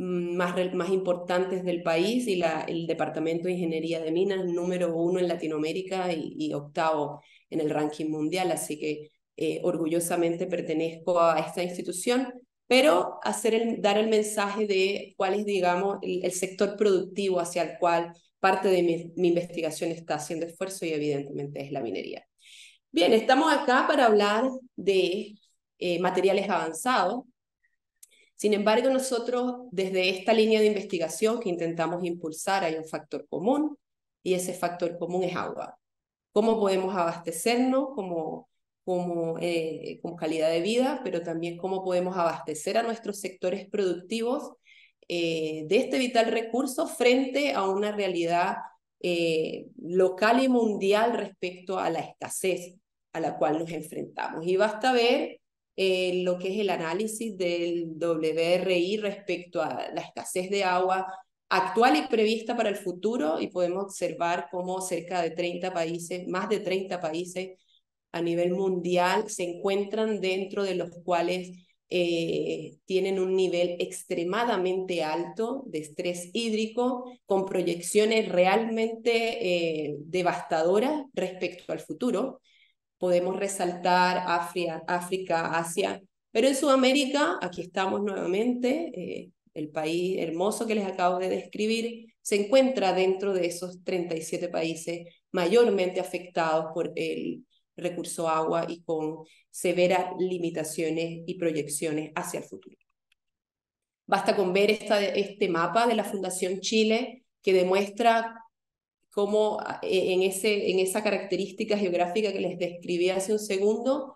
mm, más, más importantes del país y la, el Departamento de Ingeniería de Minas, número uno en Latinoamérica y, octavo en el ranking mundial. Así que eh, orgullosamente pertenezco a esta institución, pero hacer el, dar el mensaje de cuál es, digamos, el, sector productivo hacia el cual parte de mi, mi investigación está haciendo esfuerzo y evidentemente es la minería. Bien, estamos acá para hablar de eh, materiales avanzados. Sin embargo, nosotros desde esta línea de investigación que intentamos impulsar hay un factor común y ese factor común es agua. ¿Cómo podemos abastecernos como, eh, calidad de vida, pero también cómo podemos abastecer a nuestros sectores productivos eh, de este vital recurso frente a una realidad local y mundial respecto a la escasez a la cual nos enfrentamos. Y basta ver eh, lo que es el análisis del WRI respecto a la escasez de agua actual y prevista para el futuro y podemos observar cómo cerca de 30 países, más de 30 países a nivel mundial se encuentran dentro de los cuales eh, tienen un nivel extremadamente alto de estrés hídrico con proyecciones realmente eh, devastadoras respecto al futuro podemos resaltar África, Asia, pero en Sudamérica, aquí estamos nuevamente, eh, el país hermoso que les acabo de describir, se encuentra dentro de esos 37 países mayormente afectados por el recurso agua y con severas limitaciones y proyecciones hacia el futuro. Basta con ver este mapa de la Fundación Chile que demuestra cómo eh, en, ese, en esa característica geográfica que les describí hace un segundo,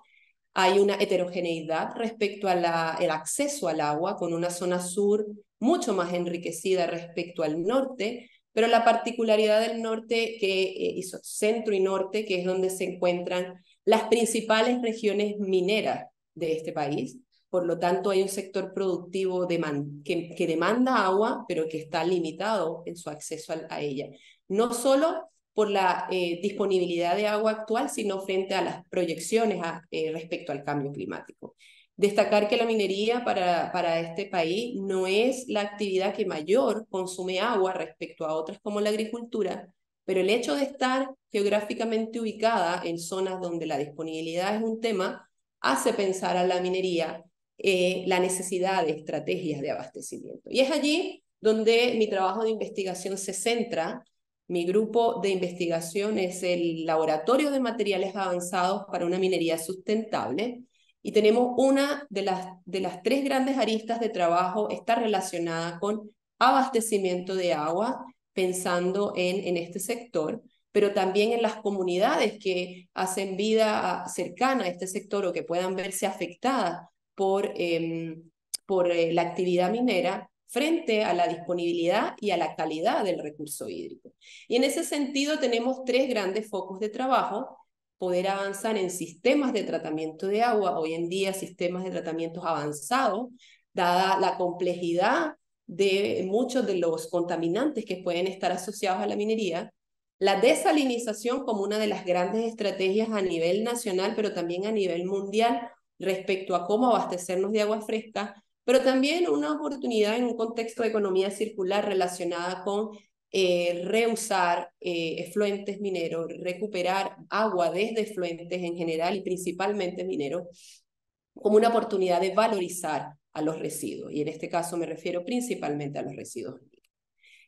hay una heterogeneidad respecto al acceso al agua, con una zona sur mucho más enriquecida respecto al norte, pero la particularidad del norte, que eh, centro y norte, que es donde se encuentran las principales regiones mineras de este país. Por lo tanto, hay un sector productivo que, que, demanda agua, pero que está limitado en su acceso a ella no solo por la eh, disponibilidad de agua actual, sino frente a las proyecciones eh, respecto al cambio climático. Destacar que la minería para, para este país no es la actividad que mayor consume agua respecto a otras como la agricultura, pero el hecho de estar geográficamente ubicada en zonas donde la disponibilidad es un tema, hace pensar a la minería eh, la necesidad de estrategias de abastecimiento. Y es allí donde mi trabajo de investigación se centra mi grupo de investigación es el Laboratorio de Materiales Avanzados para una Minería Sustentable y tenemos una de las, de las tres grandes aristas de trabajo está relacionada con abastecimiento de agua, pensando en, en este sector, pero también en las comunidades que hacen vida cercana a este sector o que puedan verse afectadas por, em, por eh, la actividad minera frente a la disponibilidad y a la calidad del recurso hídrico. Y en ese sentido tenemos tres grandes focos de trabajo, poder avanzar en sistemas de tratamiento de agua, hoy en día sistemas de tratamientos avanzados, dada la complejidad de muchos de los contaminantes que pueden estar asociados a la minería, la desalinización como una de las grandes estrategias a nivel nacional, pero también a nivel mundial respecto a cómo abastecernos de agua fresca, pero también una oportunidad en un contexto de economía circular relacionada con eh, reusar eh, efluentes mineros, recuperar agua desde efluentes en general y principalmente mineros, como una oportunidad de valorizar a los residuos. Y en este caso me refiero principalmente a los residuos.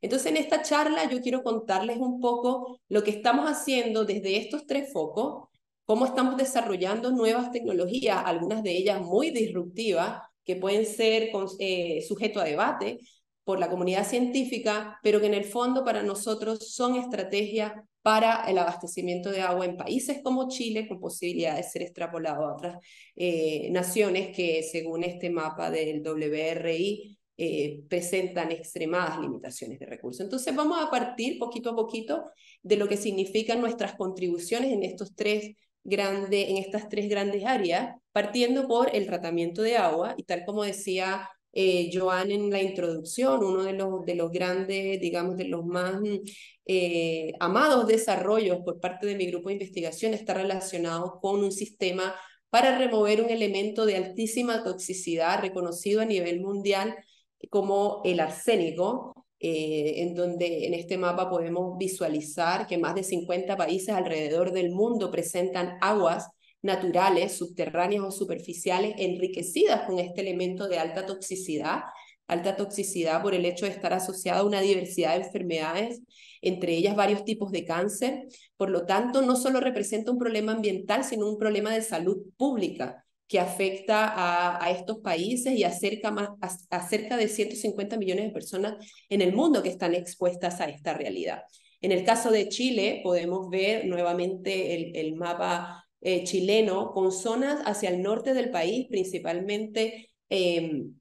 Entonces, en esta charla yo quiero contarles un poco lo que estamos haciendo desde estos tres focos, cómo estamos desarrollando nuevas tecnologías, algunas de ellas muy disruptivas, que pueden ser eh, sujeto a debate por la comunidad científica, pero que en el fondo para nosotros son estrategias para el abastecimiento de agua en países como Chile, con posibilidad de ser extrapolado a otras eh, naciones que según este mapa del WRI eh, presentan extremadas limitaciones de recursos. Entonces vamos a partir poquito a poquito de lo que significan nuestras contribuciones en estos tres grande, en estas tres grandes áreas, partiendo por el tratamiento de agua, y tal como decía eh, Joan en la introducción, uno de los, de los grandes, digamos, de los más eh, amados desarrollos por parte de mi grupo de investigación está relacionado con un sistema para remover un elemento de altísima toxicidad reconocido a nivel mundial como el arsénico, eh, en donde en este mapa podemos visualizar que más de 50 países alrededor del mundo presentan aguas naturales, subterráneas o superficiales, enriquecidas con este elemento de alta toxicidad, alta toxicidad por el hecho de estar asociada a una diversidad de enfermedades, entre ellas varios tipos de cáncer. Por lo tanto, no solo representa un problema ambiental, sino un problema de salud pública que afecta a, estos países y acerca más, a, cerca de 150 millones de personas en el mundo que están expuestas a esta realidad. En el caso de Chile, podemos ver nuevamente el, el mapa eh, chileno con zonas hacia el norte del país, principalmente em,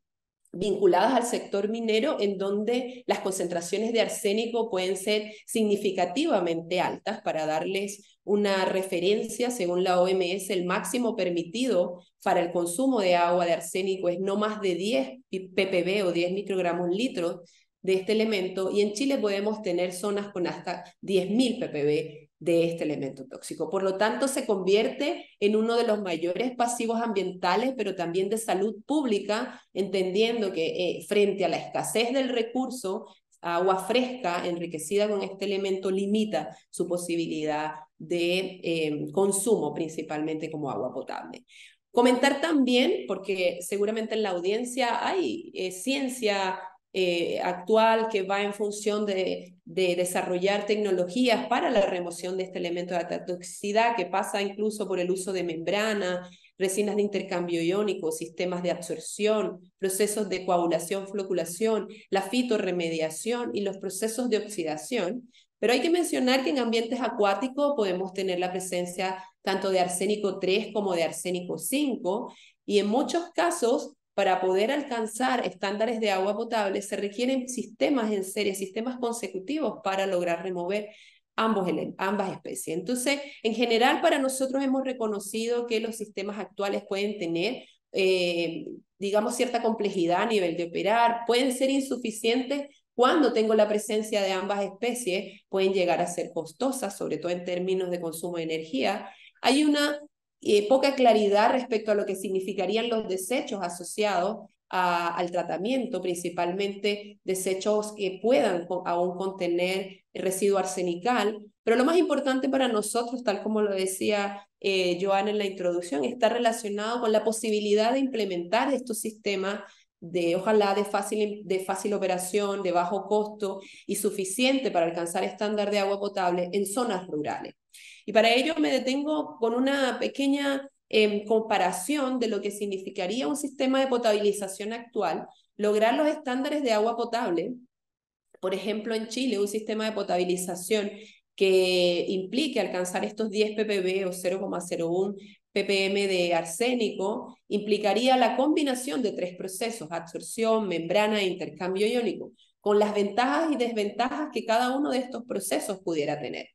vinculadas al sector minero, en donde las concentraciones de arsénico pueden ser significativamente altas. Para darles una referencia, según la OMS, el máximo permitido para el consumo de agua de arsénico es no más de 10 ppb o 10 microgramos litros de este elemento, y en Chile podemos tener zonas con hasta 10.000 ppb de este elemento tóxico. Por lo tanto, se convierte en uno de los mayores pasivos ambientales, pero también de salud pública, entendiendo que eh, frente a la escasez del recurso, agua fresca enriquecida con este elemento limita su posibilidad de eh, consumo, principalmente como agua potable. Comentar también, porque seguramente en la audiencia hay eh, ciencia eh, actual que va en función de, de, desarrollar tecnologías para la remoción de este elemento de alta toxicidad, que pasa incluso por el uso de membrana, resinas de intercambio iónico, sistemas de absorción, procesos de coagulación, floculación, la fitorremediación y los procesos de oxidación. Pero hay que mencionar que en ambientes acuáticos podemos tener la presencia tanto de arsénico 3 como de arsénico 5 y en muchos casos para poder alcanzar estándares de agua potable se requieren sistemas en serie, sistemas consecutivos para lograr remover ambas especies. Entonces, en general, para nosotros hemos reconocido que los sistemas actuales pueden tener, eh, digamos, cierta complejidad a nivel de operar, pueden ser insuficientes cuando tengo la presencia de ambas especies, pueden llegar a ser costosas, sobre todo en términos de consumo de energía. Hay una eh, poca claridad respecto a lo que significarían los desechos asociados al tratamiento, principalmente desechos que puedan aún contener residuo arsenical. Pero lo más importante para nosotros, tal como lo decía eh, Joan en la introducción, está relacionado con la posibilidad de implementar estos sistemas de ojalá de fácil, de fácil operación, de bajo costo y suficiente para alcanzar estándar de agua potable en zonas rurales. Y para ello me detengo con una pequeña em, comparación de lo que significaría un sistema de potabilización actual, lograr los estándares de agua potable. Por ejemplo, en Chile, un sistema de potabilización que implique alcanzar estos 10 ppb o 0,01 ppm de arsénico implicaría la combinación de tres procesos, absorción, membrana e intercambio iónico, con las ventajas y desventajas que cada uno de estos procesos pudiera tener.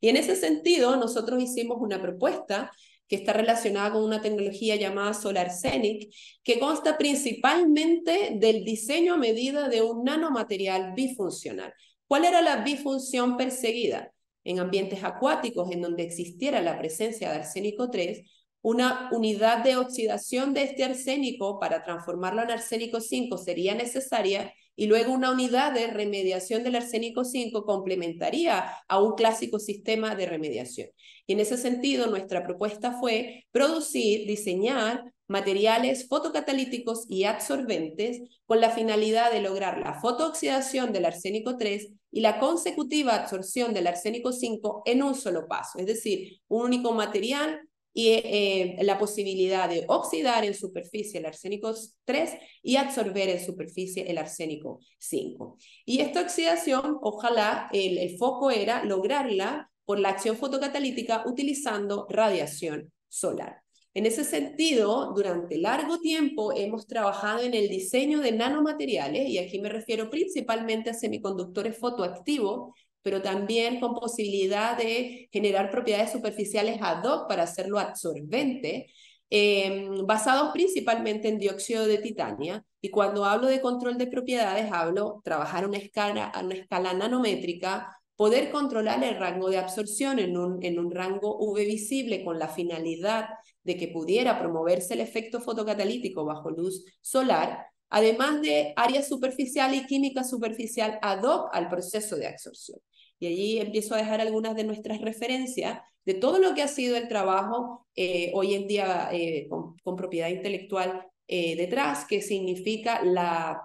Y en ese sentido, nosotros hicimos una propuesta que está relacionada con una tecnología llamada SolarSenic, que consta principalmente del diseño a medida de un nanomaterial bifuncional. ¿Cuál era la bifunción perseguida? En ambientes acuáticos en donde existiera la presencia de arsénico 3, una unidad de oxidación de este arsénico para transformarlo en arsénico 5 sería necesaria y luego una unidad de remediación del arsénico 5 complementaría a un clásico sistema de remediación. Y en ese sentido, nuestra propuesta fue producir, diseñar materiales fotocatalíticos y absorbentes con la finalidad de lograr la fotooxidación del arsénico 3 y la consecutiva absorción del arsénico 5 en un solo paso, es decir, un único material y eh, la posibilidad de oxidar en superficie el arsénico 3 y absorber en superficie el arsénico 5. Y esta oxidación, ojalá, el, el foco era lograrla por la acción fotocatalítica utilizando radiación solar. En ese sentido, durante largo tiempo hemos trabajado en el diseño de nanomateriales, y aquí me refiero principalmente a semiconductores fotoactivos, pero también con posibilidad de generar propiedades superficiales ad hoc para hacerlo absorbente, em, basados principalmente en dióxido de titanio. Y cuando hablo de control de propiedades, hablo trabajar una escala, a una escala nanométrica, poder controlar el rango de absorción en un, en un rango UV visible con la finalidad de que pudiera promoverse el efecto fotocatalítico bajo luz solar además de área superficial y química superficial ad hoc al proceso de absorción. Y allí empiezo a dejar algunas de nuestras referencias de todo lo que ha sido el trabajo eh, hoy en día eh, con, propiedad intelectual eh, detrás, que significa la,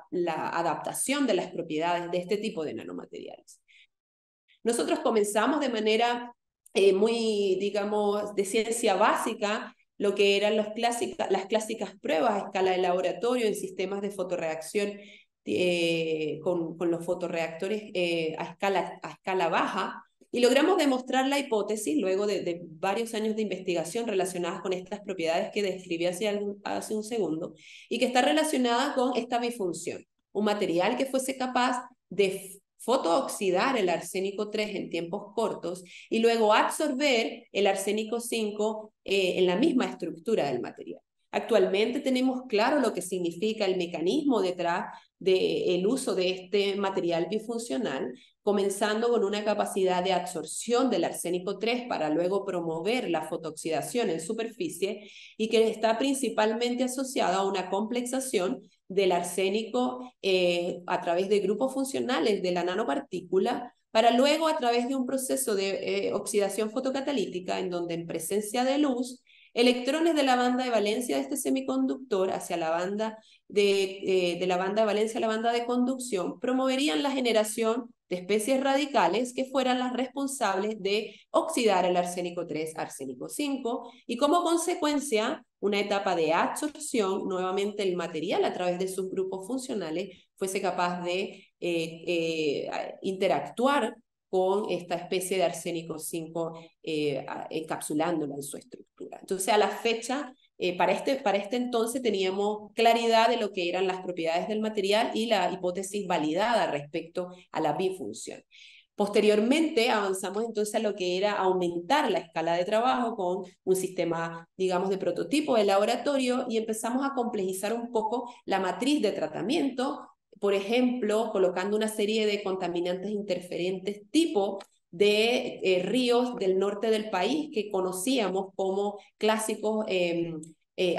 adaptación de las propiedades de este tipo de nanomateriales. Nosotros comenzamos de manera muy, digamos, de ciencia básica, lo que eran las clásicas pruebas a escala de laboratorio en sistemas de fotoreacción eh, con, con, los fotoreactores eh, a, escala, a escala baja y logramos demostrar la hipótesis luego de, varios años de investigación relacionadas con estas propiedades que describí hace, hace un segundo y que está relacionada con esta bifunción, un material que fuese capaz de fotooxidar el arsénico 3 en tiempos cortos y luego absorber el arsénico 5 eh, en la misma estructura del material. Actualmente tenemos claro lo que significa el mecanismo detrás del uso de este material bifuncional, comenzando con una capacidad de absorción del arsénico 3 para luego promover la fotooxidación en superficie y que está principalmente asociada a una complexación del arsénico eh, a través de grupos funcionales de la nanopartícula para luego a través de un proceso de eh, oxidación fotocatalítica en donde en presencia de luz electrones de la banda de valencia de este semiconductor hacia la banda de, eh, de la banda de valencia a la banda de conducción promoverían la generación de especies radicales que fueran las responsables de oxidar el arsénico 3, arsénico 5, y como consecuencia, una etapa de absorción, nuevamente el material a través de sus grupos funcionales fuese capaz de eh, eh, interactuar con esta especie de arsénico 5 eh, encapsulándola en su estructura. Entonces, a la fecha, eh, para, este, para este entonces teníamos claridad de lo que eran las propiedades del material y la hipótesis validada respecto a la bifunción. Posteriormente avanzamos entonces a lo que era aumentar la escala de trabajo con un sistema, digamos, de prototipo de laboratorio y empezamos a complejizar un poco la matriz de tratamiento por ejemplo, colocando una serie de contaminantes interferentes tipo de eh, ríos del norte del país que conocíamos como clásicos em, eh,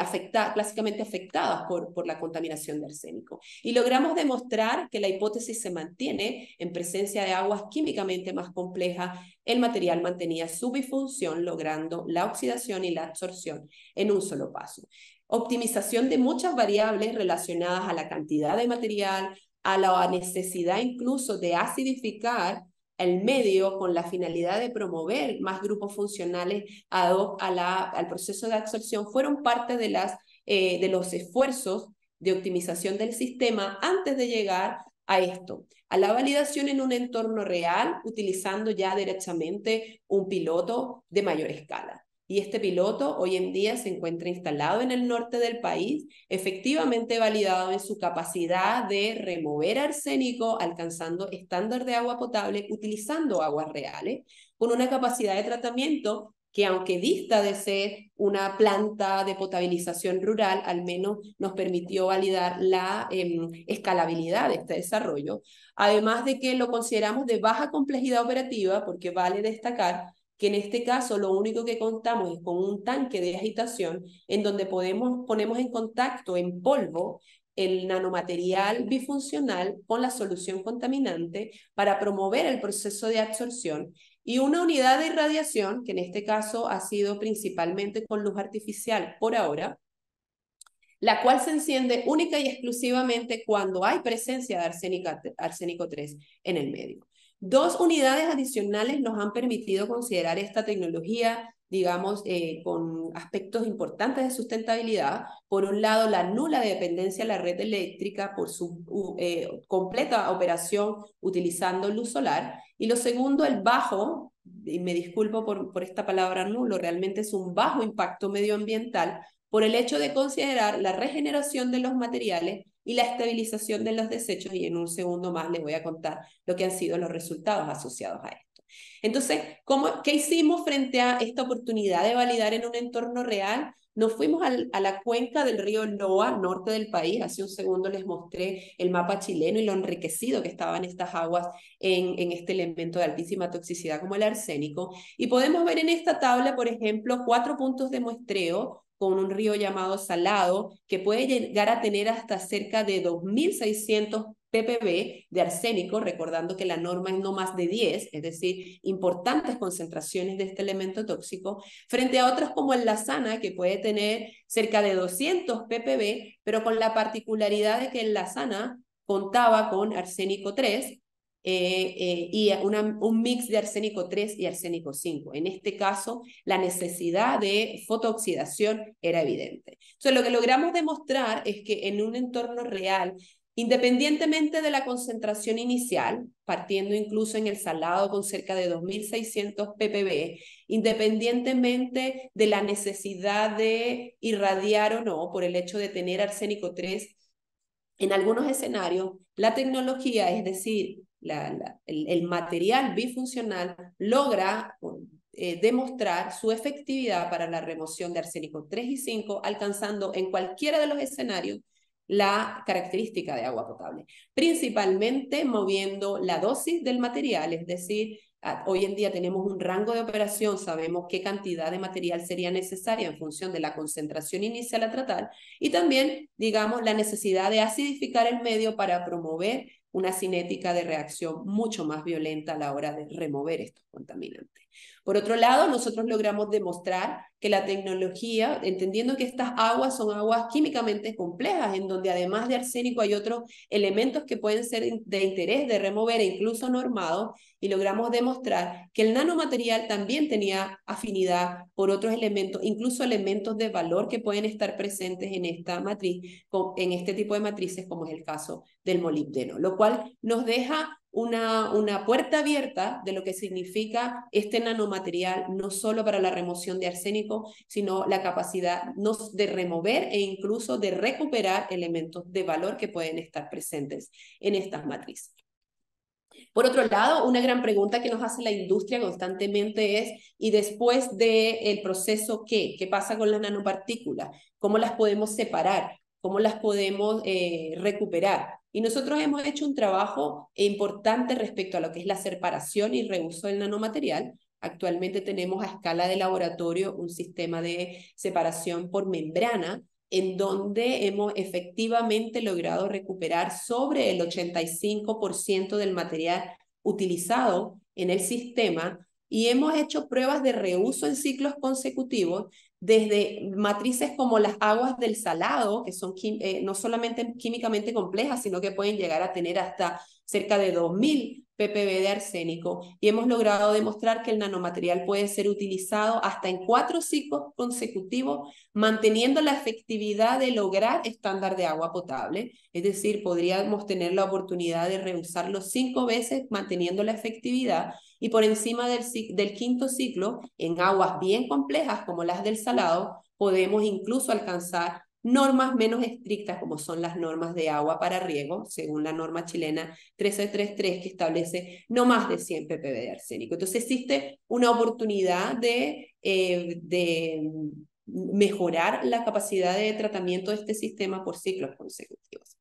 clásicamente afectadas por, por la contaminación de arsénico. Y logramos demostrar que la hipótesis se mantiene en presencia de aguas químicamente más complejas. El material mantenía su bifunción, logrando la oxidación y la absorción en un solo paso optimización de muchas variables relacionadas a la cantidad de material, a la necesidad incluso de acidificar el medio con la finalidad de promover más grupos funcionales a la, al proceso de absorción, fueron parte de, las, eh, de los esfuerzos de optimización del sistema antes de llegar a esto, a la validación en un entorno real, utilizando ya derechamente un piloto de mayor escala. Y este piloto hoy en día se encuentra instalado en el norte del país, efectivamente validado en su capacidad de remover arsénico, alcanzando estándar de agua potable, utilizando aguas reales, con una capacidad de tratamiento que aunque dista de ser una planta de potabilización rural, al menos nos permitió validar la em, escalabilidad de este desarrollo. Además de que lo consideramos de baja complejidad operativa, porque vale destacar que en este caso lo único que contamos es con un tanque de agitación en donde podemos, ponemos en contacto en polvo el nanomaterial bifuncional con la solución contaminante para promover el proceso de absorción y una unidad de irradiación, que en este caso ha sido principalmente con luz artificial por ahora, la cual se enciende única y exclusivamente cuando hay presencia de arsénico 3 en el medio. Dos unidades adicionales nos han permitido considerar esta tecnología, digamos, eh, con aspectos importantes de sustentabilidad. Por un lado, la nula dependencia de la red eléctrica por su eh, completa operación utilizando luz solar. Y lo segundo, el bajo, y me disculpo por, por esta palabra nulo, realmente es un bajo impacto medioambiental por el hecho de considerar la regeneración de los materiales y la estabilización de los desechos y en un segundo más les voy a contar lo que han sido los resultados asociados a esto. Entonces, ¿cómo, ¿qué hicimos frente a esta oportunidad de validar en un entorno real? Nos fuimos a la cuenca del río Loa, norte del país. Hace un segundo les mostré el mapa chileno y lo enriquecido que estaban estas aguas en, en este elemento de altísima toxicidad como el arsénico. Y podemos ver en esta tabla, por ejemplo, cuatro puntos de muestreo con un río llamado Salado, que puede llegar a tener hasta cerca de 2.600 ppb de arsénico, recordando que la norma es no más de 10, es decir, importantes concentraciones de este elemento tóxico, frente a otros como el Lazana, que puede tener cerca de 200 ppb, pero con la particularidad de que el Lazana contaba con arsénico 3, eh, eh, y un mix de arsénico 3 y arsénico 5. En este caso, la necesidad de fotooxidación era evidente. Entonces, lo que logramos demostrar es que en un entorno real, independientemente de la concentración inicial, partiendo incluso en el salado con cerca de 2.600 ppb, independientemente de la necesidad de irradiar o no por el hecho de tener arsénico 3, en algunos escenarios, la tecnología, es decir, el, material bifuncional logra eh, demostrar su efectividad para la remoción de arsénico 3 y 5, alcanzando en cualquiera de los escenarios la característica de agua potable, principalmente moviendo la dosis del material, es decir, hoy en día tenemos un rango de operación, sabemos qué cantidad de material sería necesaria en función de la concentración inicial a tratar y también, digamos, la necesidad de acidificar el medio para promover una cinética de reacción mucho más violenta a la hora de remover estos contaminantes. Por otro lado, nosotros logramos demostrar que la tecnología, entendiendo que estas aguas son aguas químicamente complejas, en donde además de arsénico hay otros elementos que pueden ser de interés de remover e incluso normados, y logramos demostrar que el nanomaterial también tenía afinidad por otros elementos, incluso elementos de valor que pueden estar presentes en esta matriz, en este tipo de matrices, como es el caso del molibdeno, lo cual nos deja una, una puerta abierta de lo que significa este nanomaterial, no solo para la remoción de arsénico, sino la capacidad de remover e incluso de recuperar elementos de valor que pueden estar presentes en estas matrices. Por otro lado, una gran pregunta que nos hace la industria constantemente es, ¿y después del proceso qué? ¿Qué pasa con las nanopartículas? ¿Cómo las podemos separar? ¿Cómo las podemos eh, recuperar? Y nosotros hemos hecho un trabajo importante respecto a lo que es la separación y reuso del nanomaterial. Actualmente tenemos a escala de laboratorio un sistema de separación por membrana en donde hemos efectivamente logrado recuperar sobre el 85% del material utilizado en el sistema y hemos hecho pruebas de reuso en ciclos consecutivos desde matrices como las aguas del salado, que son eh, no solamente químicamente complejas, sino que pueden llegar a tener hasta cerca de 2.000 ppb de arsénico, y hemos logrado demostrar que el nanomaterial puede ser utilizado hasta en cuatro ciclos consecutivos, manteniendo la efectividad de lograr estándar de agua potable, es decir, podríamos tener la oportunidad de reusarlo cinco veces manteniendo la efectividad y por encima del, del quinto ciclo, en aguas bien complejas como las del salado, podemos incluso alcanzar normas menos estrictas como son las normas de agua para riego, según la norma chilena 1333 que establece no más de 100 ppb de arsénico. Entonces existe una oportunidad de, eh, de mejorar la capacidad de tratamiento de este sistema por ciclos consecutivos.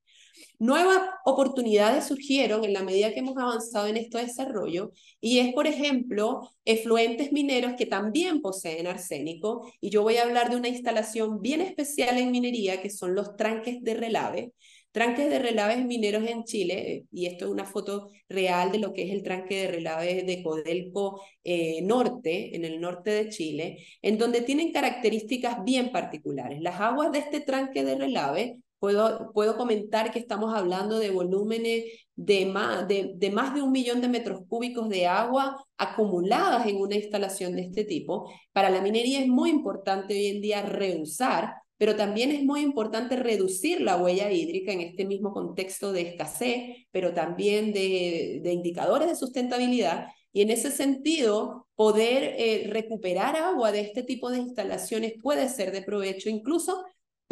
Nuevas oportunidades surgieron en la medida que hemos avanzado en este desarrollo y es, por ejemplo, efluentes mineros que también poseen arsénico y yo voy a hablar de una instalación bien especial en minería que son los tranques de relave. Tranques de relaves mineros en Chile, y esto es una foto real de lo que es el tranque de relave de Codelco eh, Norte, en el norte de Chile, en donde tienen características bien particulares. Las aguas de este tranque de relave Puedo, puedo comentar que estamos hablando de volúmenes de más de, más de un millón de metros cúbicos de agua acumuladas en una instalación de este tipo. Para la minería es muy importante hoy en día reusar, pero también es muy importante reducir la huella hídrica en este mismo contexto de escasez, pero también de, de indicadores de sustentabilidad. Y en ese sentido, poder eh, recuperar agua de este tipo de instalaciones puede ser de provecho incluso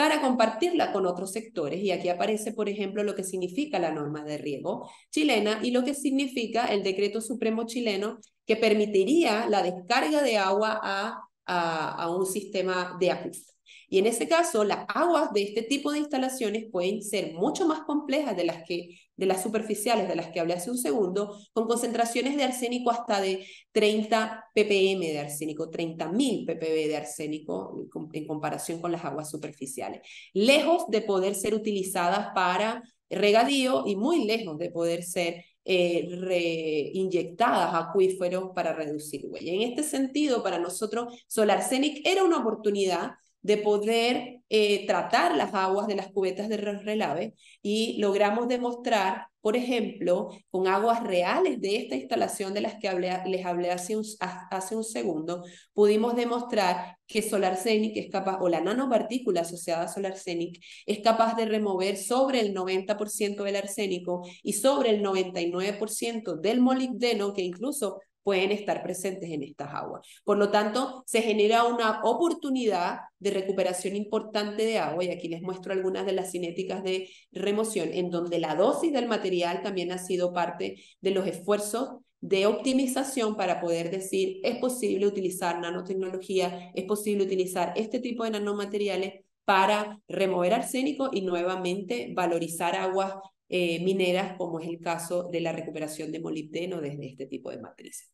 para compartirla con otros sectores. Y aquí aparece, por ejemplo, lo que significa la norma de riego chilena y lo que significa el decreto supremo chileno que permitiría la descarga de agua a, a, un sistema de acuífero. Y en ese caso, las aguas de este tipo de instalaciones pueden ser mucho más complejas de las que de las superficiales de las que hablé hace un segundo, con concentraciones de arsénico hasta de 30 ppm de arsénico, 30.000 ppb de arsénico en comparación con las aguas superficiales, lejos de poder ser utilizadas para regadío y muy lejos de poder ser eh, reinyectadas a acuíferos para reducir huella. En este sentido, para nosotros, Solarsenic era una oportunidad de poder eh, tratar las aguas de las cubetas de relave y logramos demostrar, por ejemplo, con aguas reales de esta instalación de las que les hablé hace un, segundo, pudimos demostrar que SolarSenic es capaz, o la nanopartícula asociada a SolarSenic, es capaz de remover sobre el 90% del arsénico y sobre el 99% del molibdeno, que incluso pueden estar presentes en estas aguas. Por lo tanto, se genera una oportunidad de recuperación importante de agua, y aquí les muestro algunas de las cinéticas de remoción, en donde la dosis del material también ha sido parte de los esfuerzos de optimización para poder decir, es posible utilizar nanotecnología, es posible utilizar este tipo de nanomateriales para remover arsénico y nuevamente valorizar aguas eh, mineras, como es el caso de la recuperación de molibdeno desde este tipo de matrices.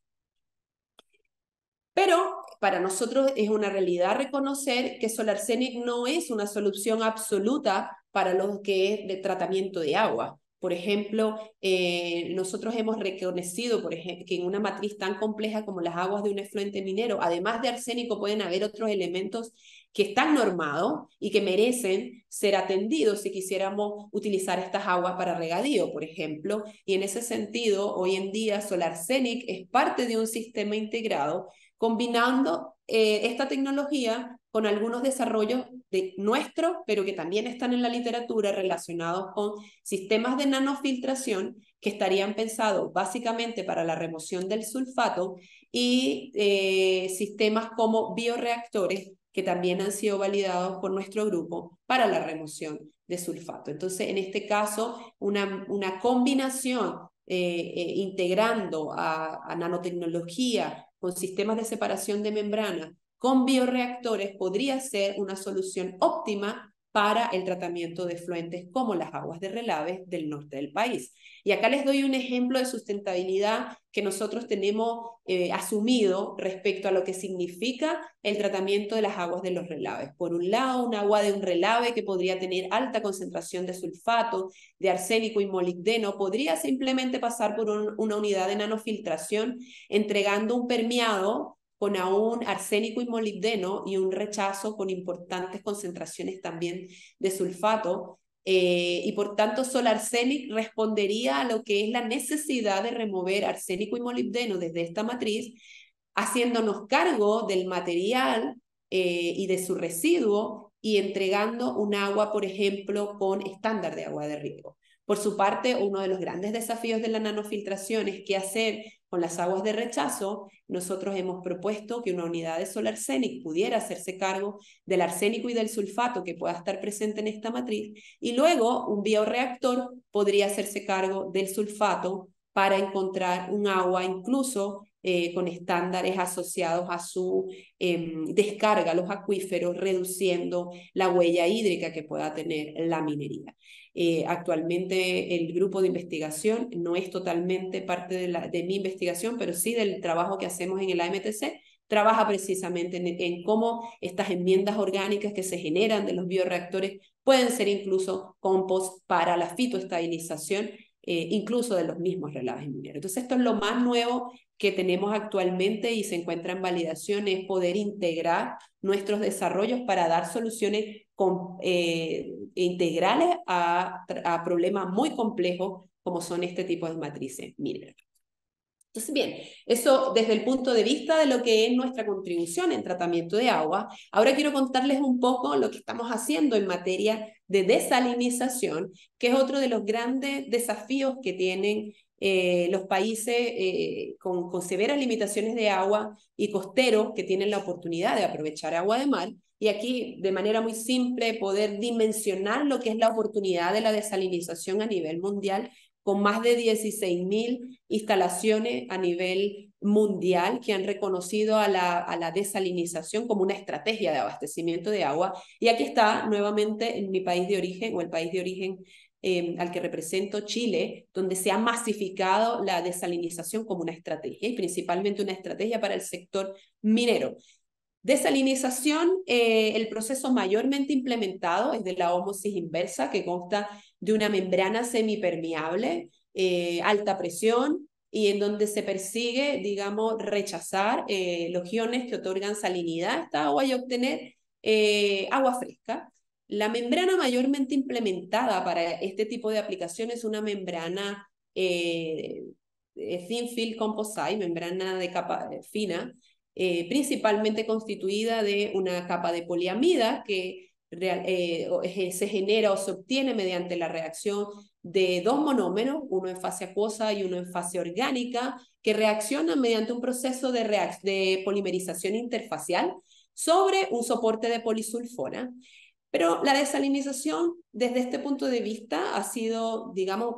Pero para nosotros es una realidad reconocer que SolarSenic no es una solución absoluta para lo que es de tratamiento de agua. Por ejemplo, eh, nosotros hemos reconocido por ejemplo, que en una matriz tan compleja como las aguas de un efluente minero, además de arsénico, pueden haber otros elementos que están normados y que merecen ser atendidos si quisiéramos utilizar estas aguas para regadío, por ejemplo. Y en ese sentido, hoy en día SolarSenic es parte de un sistema integrado combinando eh, esta tecnología con algunos desarrollos de nuestro, pero que también están en la literatura relacionados con sistemas de nanofiltración que estarían pensados básicamente para la remoción del sulfato y eh, sistemas como bioreactores que también han sido validados por nuestro grupo para la remoción de sulfato. Entonces, en este caso, una, una combinación eh, eh, integrando a, a nanotecnología con sistemas de separación de membrana, con bioreactores, podría ser una solución óptima para el tratamiento de efluentes como las aguas de relave del norte del país. Y acá les doy un ejemplo de sustentabilidad que nosotros tenemos eh, asumido respecto a lo que significa el tratamiento de las aguas de los relaves. Por un lado, un agua de un relave que podría tener alta concentración de sulfato, de arsénico y molibdeno, podría simplemente pasar por una unidad de nanofiltración entregando un permeado con aún arsénico y molibdeno y un rechazo con importantes concentraciones también de sulfato. Eh, y por tanto, Solarsenic respondería a lo que es la necesidad de remover arsénico y molibdeno desde esta matriz, haciéndonos cargo del material eh, y de su residuo y entregando un agua, por ejemplo, con estándar de agua de riego. Por su parte, uno de los grandes desafíos de la nanofiltración es qué hacer con las aguas de rechazo. Nosotros hemos propuesto que una unidad de SolarSenic pudiera hacerse cargo del arsénico y del sulfato que pueda estar presente en esta matriz y luego un bioreactor podría hacerse cargo del sulfato para encontrar un agua incluso eh, con estándares asociados a su em, descarga a los acuíferos, reduciendo la huella hídrica que pueda tener la minería. Eh, actualmente el grupo de investigación no es totalmente parte de, la, de mi investigación, pero sí del trabajo que hacemos en el AMTC, trabaja precisamente en, cómo estas enmiendas orgánicas que se generan de los bioreactores pueden ser incluso compost para la fitoestabilización, eh, incluso de los mismos relaves mineros. Entonces, esto es lo más nuevo que tenemos actualmente y se encuentra en validación, es poder integrar nuestros desarrollos para dar soluciones con, eh, integrales a, a, problemas muy complejos como son este tipo de matrices mineras. Entonces, bien, eso desde el punto de vista de lo que es nuestra contribución en tratamiento de agua. Ahora quiero contarles un poco lo que estamos haciendo en materia de desalinización, que es otro de los grandes desafíos que tienen eh, los países eh, con, con severas limitaciones de agua y costeros que tienen la oportunidad de aprovechar agua de mar y aquí, de manera muy simple, poder dimensionar lo que es la oportunidad de la desalinización a nivel mundial, con más de 16.000 instalaciones a nivel mundial que han reconocido a la, a la desalinización como una estrategia de abastecimiento de agua. Y aquí está nuevamente en mi país de origen o el país de origen eh, al que represento, Chile, donde se ha masificado la desalinización como una estrategia y principalmente una estrategia para el sector minero. Desalinización, eh, el proceso mayormente implementado es de la ósmosis inversa, que consta de una membrana semipermeable, eh, alta presión, y en donde se persigue, digamos, rechazar eh, los iones que otorgan salinidad a esta agua y obtener agua fresca. La membrana mayormente implementada para este tipo de aplicaciones es una membrana thin film composite, membrana de capa fina, eh, principalmente constituida de una capa de poliamida que eh, eh, se genera o se obtiene mediante la reacción de dos monómeros, uno en fase acuosa y uno en fase orgánica, que reaccionan mediante un proceso de, de polimerización interfacial sobre un soporte de polisulfona. Pero la desalinización, desde este punto de vista, ha sido, digamos,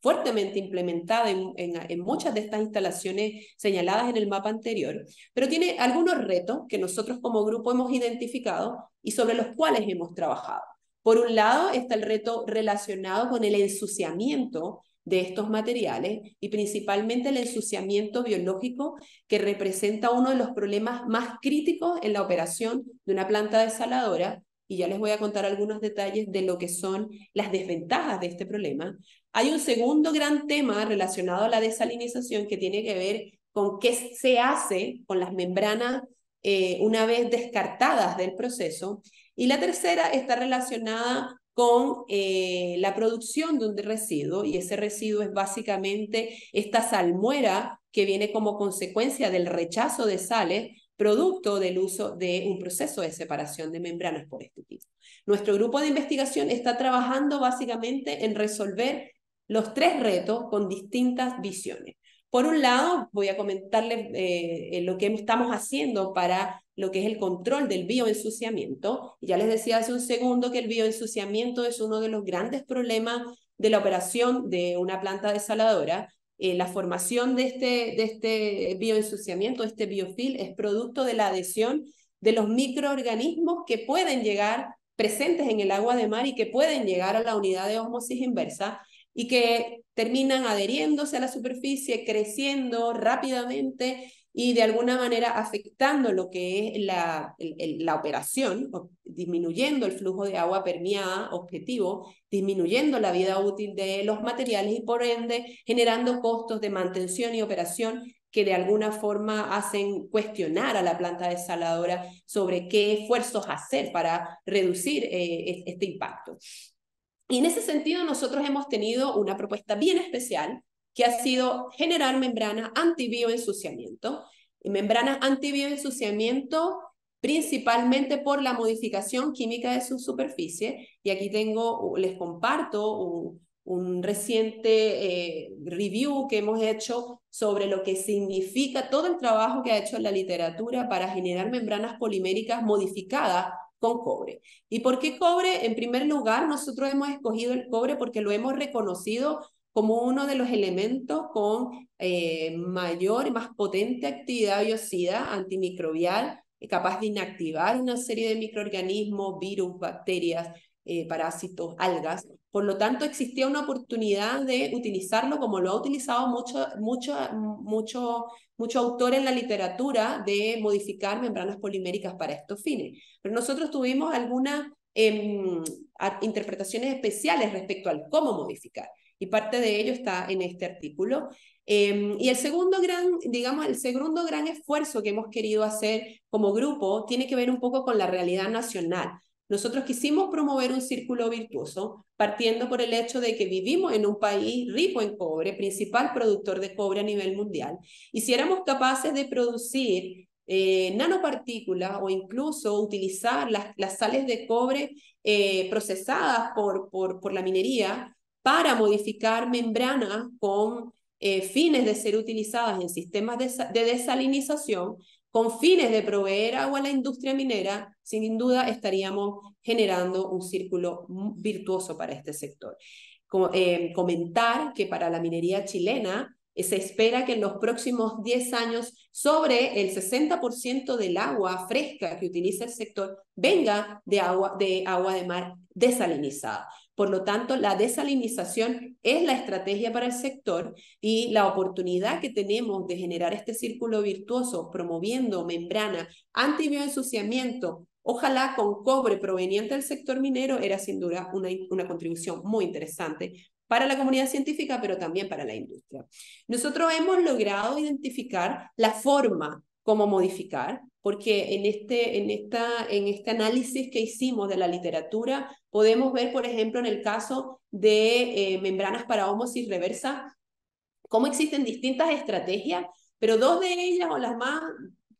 fuertemente implementada en, en, muchas de estas instalaciones señaladas en el mapa anterior, pero tiene algunos retos que nosotros como grupo hemos identificado y sobre los cuales hemos trabajado. Por un lado está el reto relacionado con el ensuciamiento de estos materiales y principalmente el ensuciamiento biológico que representa uno de los problemas más críticos en la operación de una planta desaladora y ya les voy a contar algunos detalles de lo que son las desventajas de este problema. Hay un segundo gran tema relacionado a la desalinización que tiene que ver con qué se hace con las membranas eh, una vez descartadas del proceso. Y la tercera está relacionada con eh, la producción de un residuo, y ese residuo es básicamente esta salmuera que viene como consecuencia del rechazo de sales producto del uso de un proceso de separación de membranas por este. Nuestro grupo de investigación está trabajando básicamente en resolver los tres retos con distintas visiones. Por un lado, voy a comentarles eh, lo que estamos haciendo para lo que es el control del bioensuciamiento. Ya les decía hace un segundo que el bioensuciamiento es uno de los grandes problemas de la operación de una planta desaladora eh, la formación de este, de este bioensuciamiento, este biofil, es producto de la adhesión de los microorganismos que pueden llegar presentes en el agua de mar y que pueden llegar a la unidad de osmosis inversa y que terminan adheriéndose a la superficie, creciendo rápidamente y de alguna manera afectando lo que es la, la operación, disminuyendo el flujo de agua permeada objetivo, disminuyendo la vida útil de los materiales y por ende generando costos de mantención y operación que de alguna forma hacen cuestionar a la planta desaladora sobre qué esfuerzos hacer para reducir eh, este impacto. Y en ese sentido nosotros hemos tenido una propuesta bien especial que ha sido generar membranas antibioensuciamiento, membranas antibioensuciamiento principalmente por la modificación química de su superficie. Y aquí tengo, les comparto un, reciente eh, review que hemos hecho sobre lo que significa todo el trabajo que ha hecho la literatura para generar membranas poliméricas modificadas con cobre. ¿Y por qué cobre? En primer lugar, nosotros hemos escogido el cobre porque lo hemos reconocido como uno de los elementos con eh, mayor y más potente actividad biocida antimicrobial, eh, capaz de inactivar una serie de microorganismos, virus, bacterias, eh, parásitos, algas. Por lo tanto, existía una oportunidad de utilizarlo como lo ha utilizado mucho, mucho, mucho, mucho autor en la literatura de modificar membranas poliméricas para estos fines. Pero nosotros tuvimos algunas em, interpretaciones especiales respecto al cómo modificar y parte de ello está en este artículo. Em, y el segundo gran, digamos, el segundo gran esfuerzo que hemos querido hacer como grupo tiene que ver un poco con la realidad nacional. Nosotros quisimos promover un círculo virtuoso partiendo por el hecho de que vivimos en un país rico en cobre, principal productor de cobre a nivel mundial, y si éramos capaces de producir eh, nanopartículas o incluso utilizar las, las sales de cobre eh, procesadas por, por, por la minería, para modificar membranas con eh, fines de ser utilizadas en sistemas de, desalinización, con fines de proveer agua a la industria minera, sin duda estaríamos generando un círculo virtuoso para este sector. Eh, comentar que para la minería chilena, se espera que en los próximos 10 años sobre el 60% del agua fresca que utiliza el sector venga de agua de, agua de mar desalinizada. Por lo tanto, la desalinización es la estrategia para el sector y la oportunidad que tenemos de generar este círculo virtuoso promoviendo membrana antibioensuciamiento, ojalá con cobre proveniente del sector minero, era sin duda una, una contribución muy interesante para la comunidad científica, pero también para la industria. Nosotros hemos logrado identificar la forma como modificar, porque en este, en, esta, en este análisis que hicimos de la literatura podemos ver, por ejemplo, en el caso de eh, membranas para homosis reversa, cómo existen distintas estrategias, pero dos de ellas o las más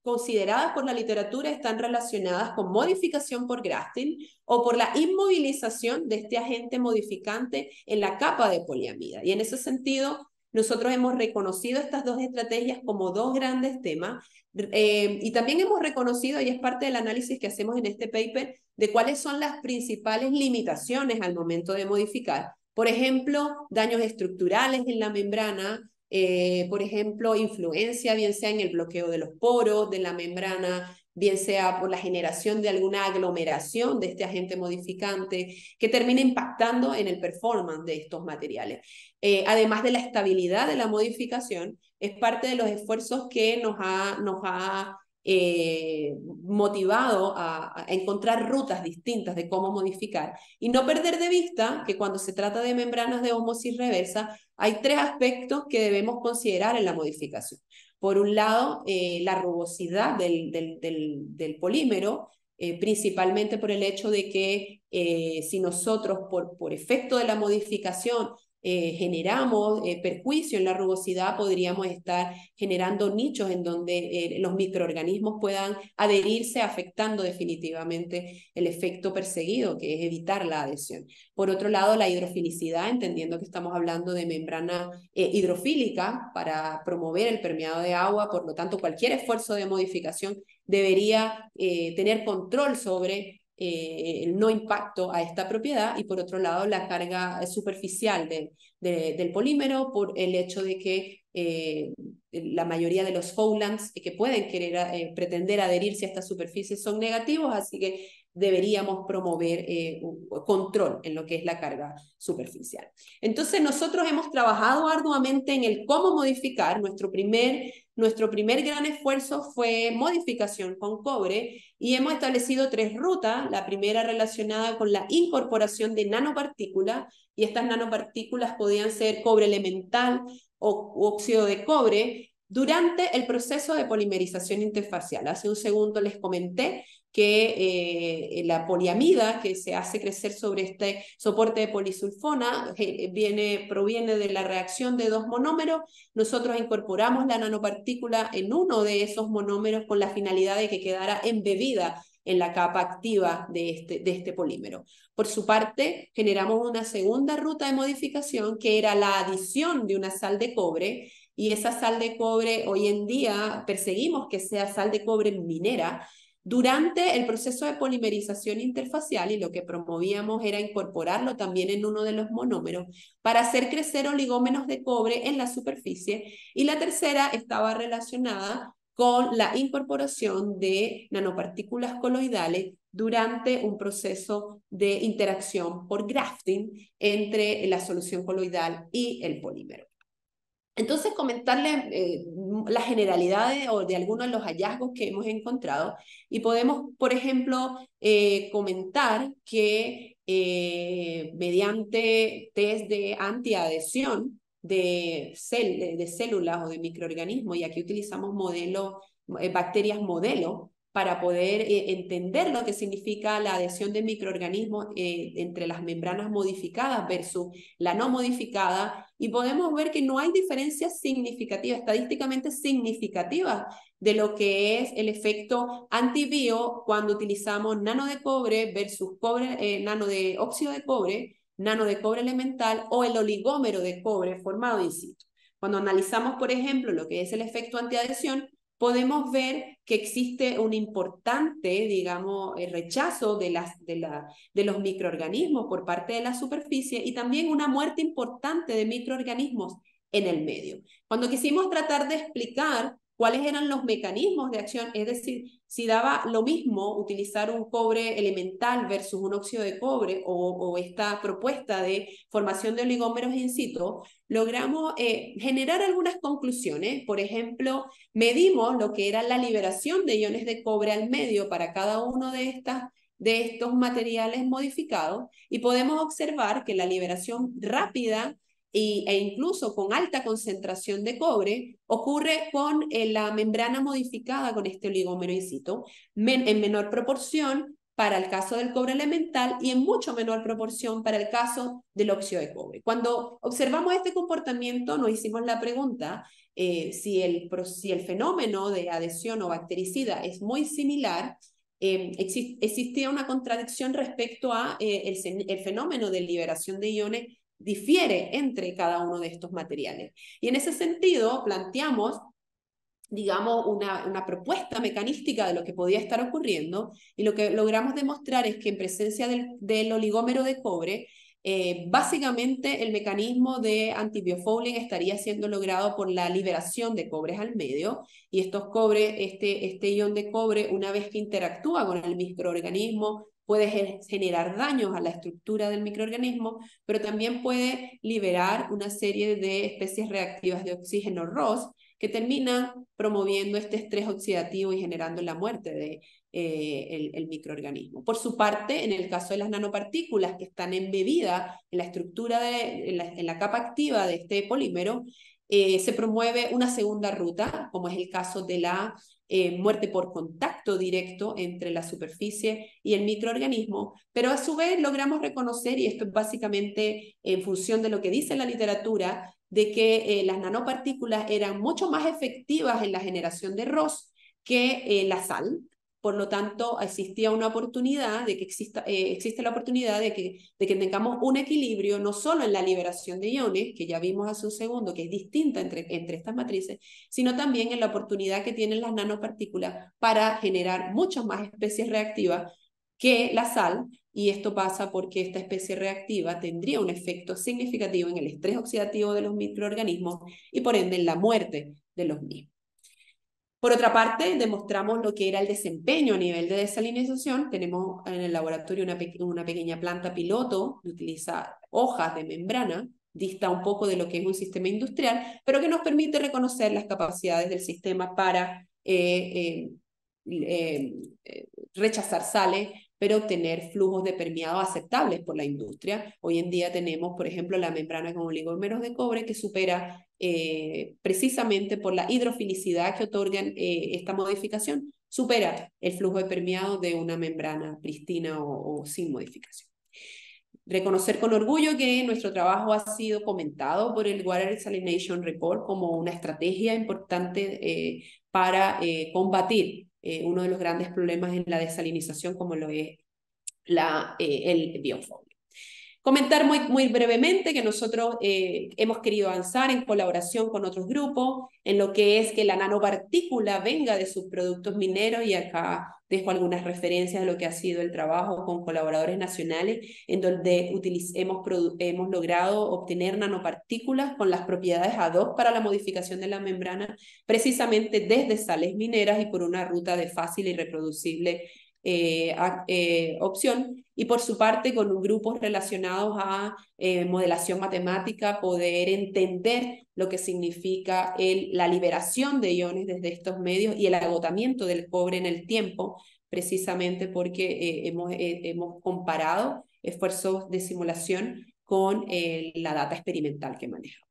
consideradas por la literatura están relacionadas con modificación por grafting o por la inmovilización de este agente modificante en la capa de poliamida. Y en ese sentido, nosotros hemos reconocido estas dos estrategias como dos grandes temas eh, y también hemos reconocido, y es parte del análisis que hacemos en este paper, de cuáles son las principales limitaciones al momento de modificar. Por ejemplo, daños estructurales en la membrana, eh, por ejemplo, influencia, bien sea en el bloqueo de los poros de la membrana, bien sea por la generación de alguna aglomeración de este agente modificante que termine impactando en el performance de estos materiales. Eh, además de la estabilidad de la modificación, es parte de los esfuerzos que nos ha, nos ha eh, motivado a, encontrar rutas distintas de cómo modificar y no perder de vista que cuando se trata de membranas de homosis reversa hay tres aspectos que debemos considerar en la modificación. Por un lado, eh, la rugosidad del, del, del, polímero, eh, principalmente por el hecho de que si nosotros, por, por efecto de la modificación, eh, generamos eh, perjuicio en la rugosidad, podríamos estar generando nichos en donde eh, los microorganismos puedan adherirse, afectando definitivamente el efecto perseguido, que es evitar la adhesión. Por otro lado, la hidrofilicidad, entendiendo que estamos hablando de membrana hidrofílica para promover el permeado de agua, por lo tanto, cualquier esfuerzo de modificación debería tener control sobre eh, el no impacto a esta propiedad y por otro lado la carga superficial del polímero por el hecho de que eh, la mayoría de los Fowlands que pueden querer eh, pretender adherirse a esta superficie son negativos, así que deberíamos promover un control en lo que es la carga superficial. Entonces nosotros hemos trabajado arduamente en el cómo modificar nuestro primer nuestro primer gran esfuerzo fue modificación con cobre y hemos establecido tres rutas. La primera relacionada con la incorporación de nanopartículas y estas nanopartículas podían ser cobre elemental o óxido de cobre durante el proceso de polimerización interfacial. Hace un segundo les comenté que eh, la poliamida que se hace crecer sobre este soporte de polisulfona eh, viene, proviene de la reacción de dos monómeros. Nosotros incorporamos la nanopartícula en uno de esos monómeros con la finalidad de que quedara embebida en la capa activa de este, de este polímero. Por su parte, generamos una segunda ruta de modificación que era la adición de una sal de cobre y esa sal de cobre hoy en día perseguimos que sea sal de cobre minera durante el proceso de polimerización interfacial y lo que promovíamos era incorporarlo también en uno de los monómeros para hacer crecer oligómenos de cobre en la superficie y la tercera estaba relacionada con la incorporación de nanopartículas coloidales durante un proceso de interacción por grafting entre la solución coloidal y el polímero. Entonces, comentarle eh, las generalidades o de algunos de los hallazgos que hemos encontrado y podemos, por ejemplo, eh, comentar que eh, mediante test de antiadhesión de, de células o de microorganismos, y aquí utilizamos modelos, bacterias modelo, para poder eh, entender lo que significa la adhesión de microorganismos eh, entre las membranas modificadas versus la no modificada y podemos ver que no hay diferencias significativas, estadísticamente significativas de lo que es el efecto antibio cuando utilizamos nano de cobre versus cobre, eh, nano de óxido de cobre, nano de cobre elemental o el oligómero de cobre formado in situ. Cuando analizamos, por ejemplo, lo que es el efecto antiadhesión, podemos ver que existe un importante, digamos, eh, rechazo de, las, de, la, de los microorganismos por parte de la superficie y también una muerte importante de microorganismos en el medio. Cuando quisimos tratar de explicar cuáles eran los mecanismos de acción, es decir, si daba lo mismo utilizar un cobre elemental versus un óxido de cobre o, esta propuesta de formación de oligómeros in situ, logramos eh, generar algunas conclusiones. Por ejemplo, medimos lo que era la liberación de iones de cobre al medio para cada uno de estas de estos materiales modificados y podemos observar que la liberación rápida e incluso con alta concentración de cobre, ocurre con eh, la membrana modificada con este oligómero in situ, en menor proporción para el caso del cobre elemental y en mucho menor proporción para el caso del óxido de cobre. Cuando observamos este comportamiento, nos hicimos la pregunta eh, si, el, si el fenómeno de adhesión o bactericida es muy similar, eh, existía una contradicción respecto a el, el, fenómeno de liberación de iones difiere entre cada uno de estos materiales. Y en ese sentido, planteamos digamos, una, una, propuesta mecanística de lo que podía estar ocurriendo y lo que logramos demostrar es que en presencia del, del oligómero de cobre, eh, básicamente el mecanismo de antibiofouling estaría siendo logrado por la liberación de cobres al medio y estos cobres, este, este ion de cobre, una vez que interactúa con el microorganismo, puede generar daños a la estructura del microorganismo, pero también puede liberar una serie de especies reactivas de oxígeno ROS que terminan promoviendo este estrés oxidativo y generando la muerte de, eh, microorganismo. Por su parte, en el caso de las nanopartículas que están embebidas en la estructura, de, en, la, capa activa de este polímero, eh, se promueve una segunda ruta, como es el caso de la eh, muerte por contacto directo entre la superficie y el microorganismo, pero a su vez logramos reconocer, y esto es básicamente en función de lo que dice la literatura, de que eh, las nanopartículas eran mucho más efectivas en la generación de ROS que eh, la sal, por lo tanto, existía una oportunidad de que exista, eh, existe la oportunidad de que, de que tengamos un equilibrio no solo en la liberación de iones, que ya vimos hace un segundo, que es distinta entre, entre estas matrices, sino también en la oportunidad que tienen las nanopartículas para generar muchas más especies reactivas que la sal, y esto pasa porque esta especie reactiva tendría un efecto significativo en el estrés oxidativo de los microorganismos y por ende en la muerte de los mismos. Por otra parte, demostramos lo que era el desempeño a nivel de desalinización. Tenemos en el laboratorio una, una pequeña planta piloto que utiliza hojas de membrana, dista un poco de lo que es un sistema industrial, pero que nos permite reconocer las capacidades del sistema para eh, eh, eh, rechazar sales pero obtener flujos de permeado aceptables por la industria. Hoy en día tenemos, por ejemplo, la membrana con oligómeros de cobre que supera eh, precisamente por la hidrofilicidad que otorgan eh, esta modificación, supera el flujo de permeado de una membrana pristina o, sin modificación. Reconocer con orgullo que nuestro trabajo ha sido comentado por el Water Desalination Report como una estrategia importante eh, para combatir uno de los grandes problemas en la desalinización como lo es la, el biofoam. Comentar muy, brevemente que nosotros eh, hemos querido avanzar en colaboración con otros grupos en lo que es que la nanopartícula venga de sus productos mineros y acá dejo algunas referencias de lo que ha sido el trabajo con colaboradores nacionales en donde hemos, hemos logrado obtener nanopartículas con las propiedades ad hoc para la modificación de la membrana precisamente desde sales mineras y por una ruta de fácil y reproducible eh, eh, opción y por su parte con grupos relacionados a eh, modelación matemática, poder entender lo que significa la liberación de iones desde estos medios y el agotamiento del cobre en el tiempo, precisamente porque hemos, hemos comparado esfuerzos de simulación con la data experimental que manejamos.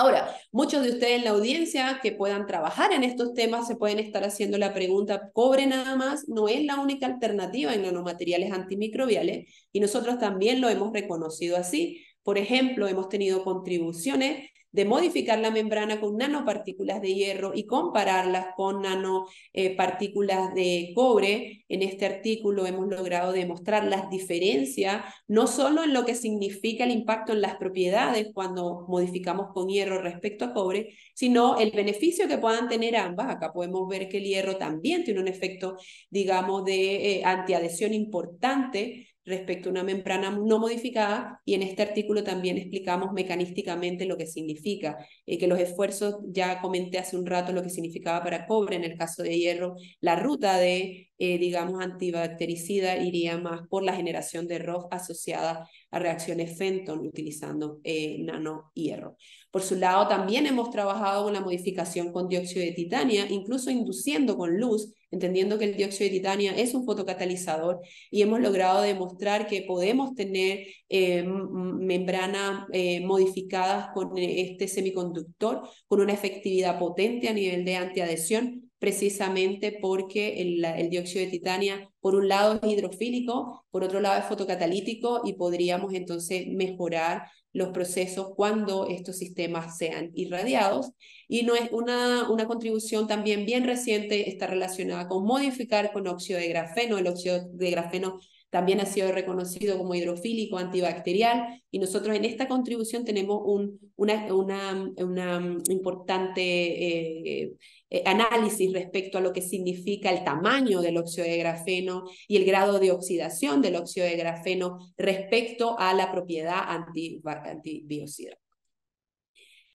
Ahora, muchos de ustedes en la audiencia que puedan trabajar en estos temas se pueden estar haciendo la pregunta, cobre nada más no es la única alternativa en nanomateriales antimicrobiales y nosotros también lo hemos reconocido así. Por ejemplo, hemos tenido contribuciones de modificar la membrana con nanopartículas de hierro y compararlas con nanopartículas de cobre. En este artículo hemos logrado demostrar las diferencias, no solo en lo que significa el impacto en las propiedades cuando modificamos con hierro respecto a cobre, sino el beneficio que puedan tener ambas. Acá podemos ver que el hierro también tiene un efecto, digamos, de eh, antiadhesión importante respecto a una membrana no modificada y en este artículo también explicamos mecanísticamente lo que significa, eh, que los esfuerzos, ya comenté hace un rato lo que significaba para cobre, en el caso de hierro, la ruta de, eh, digamos, antibactericida iría más por la generación de ROF asociada a reacciones Fenton utilizando eh, nano hierro. Por su lado, también hemos trabajado con la modificación con dióxido de titania, incluso induciendo con luz, entendiendo que el dióxido de titania es un fotocatalizador y hemos logrado demostrar que podemos tener eh, membranas eh, modificadas con este semiconductor con una efectividad potente a nivel de antiadhesión precisamente porque el, dióxido de titania, por un lado, es hidrofílico, por otro lado, es fotocatalítico y podríamos entonces mejorar los procesos cuando estos sistemas sean irradiados. Y no es una, una contribución también bien reciente, está relacionada con modificar con óxido de grafeno. El óxido de grafeno también ha sido reconocido como hidrofílico, antibacterial, y nosotros en esta contribución tenemos un, una, una, importante eh, eh, análisis respecto a lo que significa el tamaño del óxido de grafeno y el grado de oxidación del óxido de grafeno respecto a la propiedad anti, antibiocida.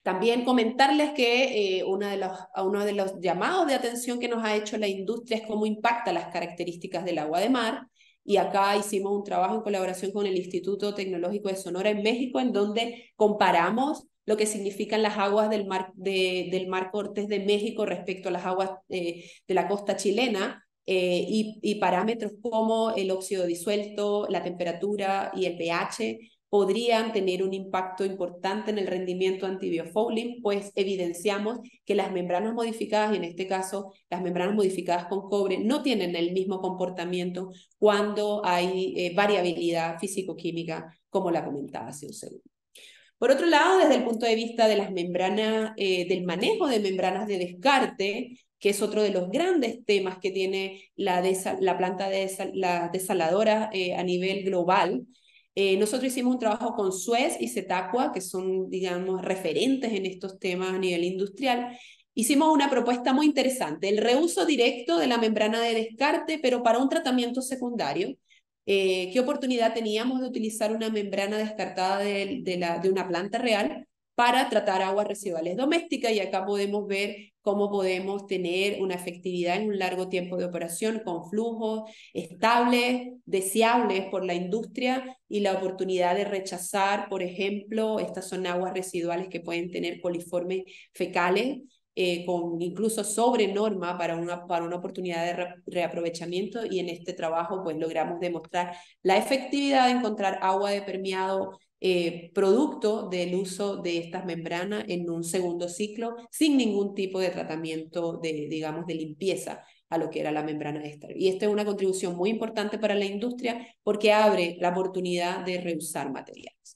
También comentarles que eh, de los, uno de los llamados de atención que nos ha hecho la industria es cómo impacta las características del agua de mar. Y acá hicimos un trabajo en colaboración con el Instituto Tecnológico de Sonora en México, en donde comparamos lo que significan las aguas del mar, de, del mar Cortés de México respecto a las aguas eh, de la costa chilena, eh, y, y, parámetros como el óxido disuelto, la temperatura y el pH podrían tener un impacto importante en el rendimiento antibiofouling, pues evidenciamos que las membranas modificadas, y en este caso las membranas modificadas con cobre, no tienen el mismo comportamiento cuando hay eh, variabilidad físico-química, como la comentaba hace un segundo. Por otro lado, desde el punto de vista de las membranas, eh, del manejo de membranas de descarte, que es otro de los grandes temas que tiene la, la planta de la desaladora eh, a nivel global, eh, nosotros hicimos un trabajo con Suez y Cetacua, que son, digamos, referentes en estos temas a nivel industrial. Hicimos una propuesta muy interesante, el reuso directo de la membrana de descarte, pero para un tratamiento secundario. Eh, qué oportunidad teníamos de utilizar una membrana descartada de, de, la, de una planta real para tratar aguas residuales domésticas y acá podemos ver cómo podemos tener una efectividad en un largo tiempo de operación con flujos estables, deseables por la industria y la oportunidad de rechazar, por ejemplo, estas son aguas residuales que pueden tener coliformes fecales eh, con incluso sobre norma para una, para una oportunidad de reaprovechamiento. Y en este trabajo pues logramos demostrar la efectividad de encontrar agua de permeado eh, producto del uso de estas membranas en un segundo ciclo sin ningún tipo de tratamiento de, digamos, de limpieza a lo que era la membrana esta. Y esta es una contribución muy importante para la industria porque abre la oportunidad de reusar materiales.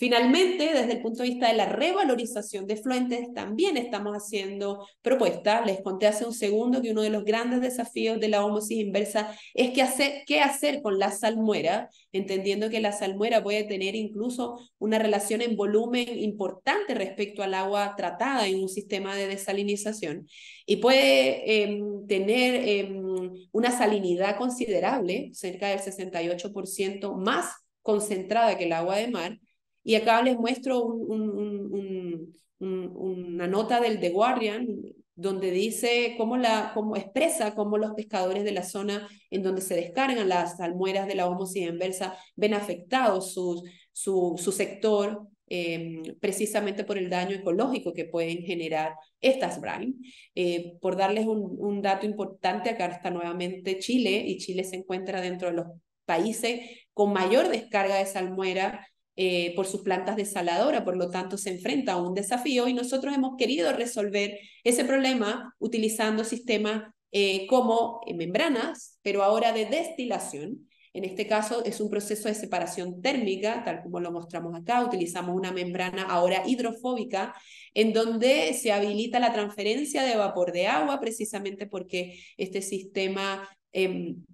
Finalmente, desde el punto de vista de la revalorización de fluentes, también estamos haciendo propuestas. Les conté hace un segundo que uno de los grandes desafíos de la homosis inversa es qué hacer, con la salmuera, entendiendo que la salmuera puede tener incluso una relación en volumen importante respecto al agua tratada en un sistema de desalinización y puede em, tener em, una salinidad considerable, cerca del 68% más concentrada que el agua de mar, y acá les muestro un, una nota del The Guardian donde dice cómo, la, cómo expresa cómo los pescadores de la zona en donde se descargan las almueras de la homosis inversa ven afectado su, su, su sector em, precisamente por el daño ecológico que pueden generar estas brine. Eh, por darles un, un dato importante, acá está nuevamente Chile y Chile se encuentra dentro de los países con mayor descarga de salmuera eh, por sus plantas desaladoras, por lo tanto se enfrenta a un desafío y nosotros hemos querido resolver ese problema utilizando sistemas eh, como membranas, pero ahora de destilación. En este caso es un proceso de separación térmica, tal como lo mostramos acá. Utilizamos una membrana ahora hidrofóbica, en donde se habilita la transferencia de vapor de agua, precisamente porque este sistema em,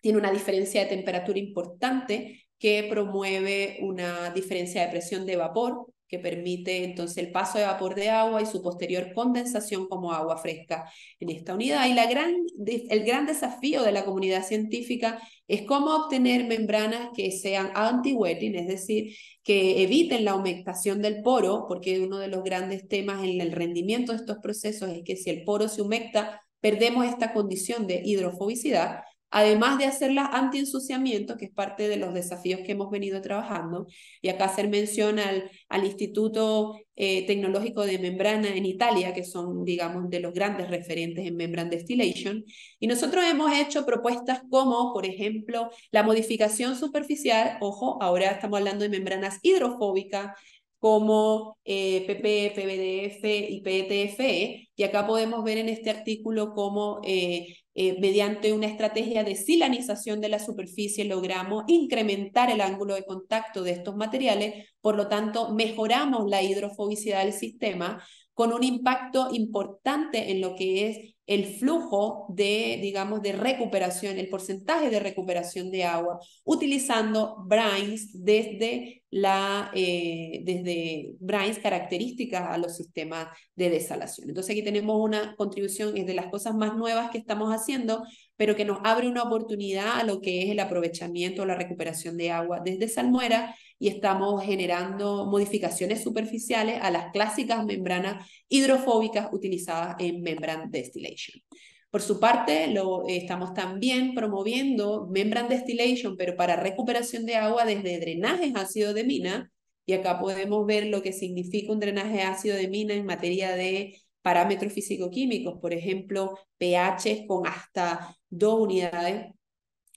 tiene una diferencia de temperatura importante que promueve una diferencia de presión de vapor que permite entonces el paso de vapor de agua y su posterior condensación como agua fresca en esta unidad. Y la gran, el gran desafío de la comunidad científica es cómo obtener membranas que sean anti-wetting, es decir, que eviten la humectación del poro, porque uno de los grandes temas en el rendimiento de estos procesos es que si el poro se humecta, perdemos esta condición de hidrofobicidad además de hacer las anti-ensuciamiento, que es parte de los desafíos que hemos venido trabajando, y acá hacer mención al, al Instituto eh, Tecnológico de Membrana en Italia, que son, digamos, de los grandes referentes en membrane distillation, y nosotros hemos hecho propuestas como, por ejemplo, la modificación superficial, ojo, ahora estamos hablando de membranas hidrofóbicas, como eh, PP, PBDF y PETFE, y acá podemos ver en este artículo cómo eh, eh, mediante una estrategia de silanización de la superficie logramos incrementar el ángulo de contacto de estos materiales, por lo tanto mejoramos la hidrofobicidad del sistema con un impacto importante en lo que es el flujo de, digamos, de recuperación, el porcentaje de recuperación de agua, utilizando brines desde, la, eh, desde brines características a los sistemas de desalación. Entonces aquí tenemos una contribución, es de las cosas más nuevas que estamos haciendo, pero que nos abre una oportunidad a lo que es el aprovechamiento o la recuperación de agua desde salmuera y estamos generando modificaciones superficiales a las clásicas membranas hidrofóbicas utilizadas en membrane distillation. Por su parte, lo, estamos también promoviendo membrane distillation, pero para recuperación de agua desde drenajes ácido de mina, y acá podemos ver lo que significa un drenaje ácido de mina en materia de parámetros físico-químicos, por ejemplo, pH con hasta dos unidades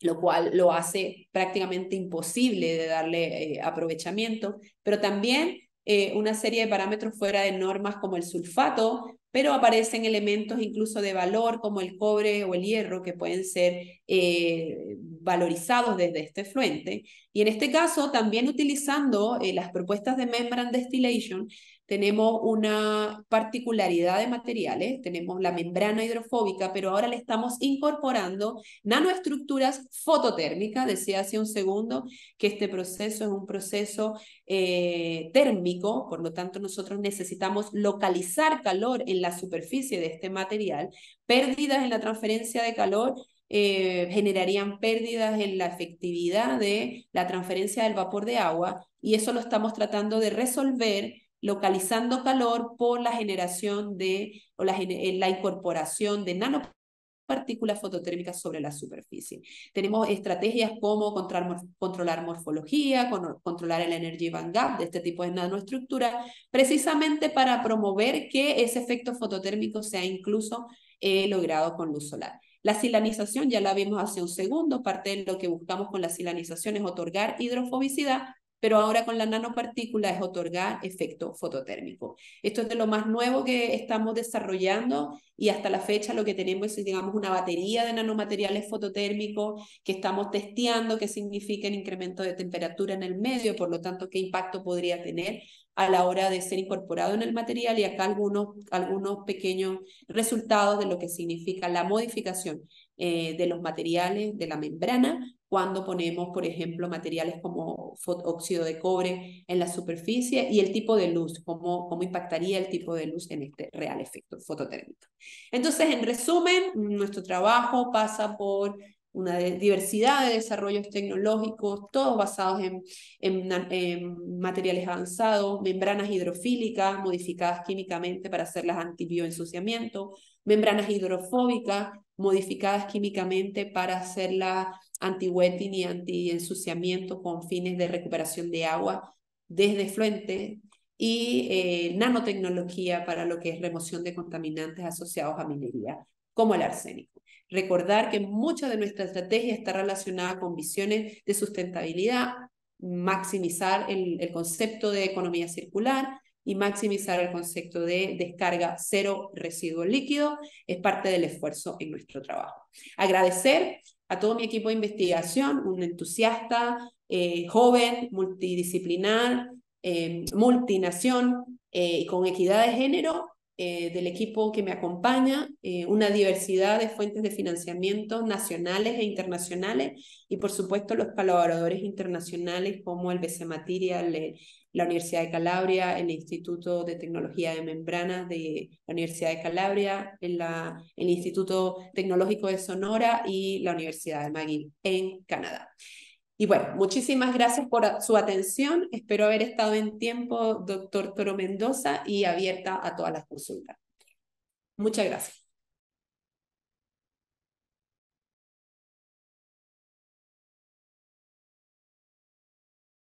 lo cual lo hace prácticamente imposible de darle eh, aprovechamiento, pero también eh, una serie de parámetros fuera de normas como el sulfato, pero aparecen elementos incluso de valor como el cobre o el hierro que pueden ser eh, valorizados desde este fluente. Y en este caso, también utilizando las propuestas de membrane distillation, tenemos una particularidad de materiales, tenemos la membrana hidrofóbica, pero ahora le estamos incorporando nanoestructuras fototérmicas. Decía hace un segundo que este proceso es un proceso eh, térmico, por lo tanto nosotros necesitamos localizar calor en la superficie de este material. Pérdidas en la transferencia de calor eh, generarían pérdidas en la efectividad de la transferencia del vapor de agua y eso lo estamos tratando de resolver localizando calor por la generación de, o la, eh, la incorporación de nanopartículas fototérmicas sobre la superficie. Tenemos estrategias como controlar, morfología, controlar el energy band gap de este tipo de nanoestructura, precisamente para promover que ese efecto fototérmico sea incluso eh, logrado con luz solar. La silanización, ya la vimos hace un segundo, parte de lo que buscamos con la silanización es otorgar hidrofobicidad, pero ahora con la nanopartícula es otorgar efecto fototérmico. Esto es de lo más nuevo que estamos desarrollando y hasta la fecha lo que tenemos es, digamos, una batería de nanomateriales fototérmicos que estamos testeando, significa el incremento de temperatura en el medio, por lo tanto, qué impacto podría tener a la hora de ser incorporado en el material y acá algunos, algunos pequeños resultados de lo que significa la modificación eh, de los materiales de la membrana cuando ponemos, por ejemplo, materiales como óxido de cobre en la superficie y el tipo de luz, cómo, cómo impactaría el tipo de luz en este real efecto fototérmico. Entonces, en resumen, nuestro trabajo pasa por una diversidad de desarrollos tecnológicos, todos basados en, en, materiales avanzados, membranas hidrofílicas modificadas químicamente para hacerlas antibioensuciamiento, membranas hidrofóbicas modificadas químicamente para hacerlas anti-wetting y anti-ensuciamiento con fines de recuperación de agua desde fluentes y eh, nanotecnología para lo que es remoción de contaminantes asociados a minería, como el arsénico. Recordar que mucha de nuestra estrategia está relacionada con visiones de sustentabilidad, maximizar el, el concepto de economía circular, y maximizar el concepto de descarga cero residuo líquido es parte del esfuerzo en nuestro trabajo. Agradecer a todo mi equipo de investigación, un entusiasta, eh, joven, multidisciplinar, eh, multinación eh, y con equidad de género del equipo que me acompaña, una diversidad de fuentes de financiamiento nacionales e internacionales y por supuesto los colaboradores internacionales como el BC Material, la Universidad de Calabria, el Instituto de Tecnología de Membrana de la Universidad de Calabria, el, la, el Instituto Tecnológico de Sonora y la Universidad de McGill en Canadá. Y bueno, muchísimas gracias por su atención. Espero haber estado en tiempo, doctor Toro Mendoza, y abierta a todas las consultas. Muchas gracias.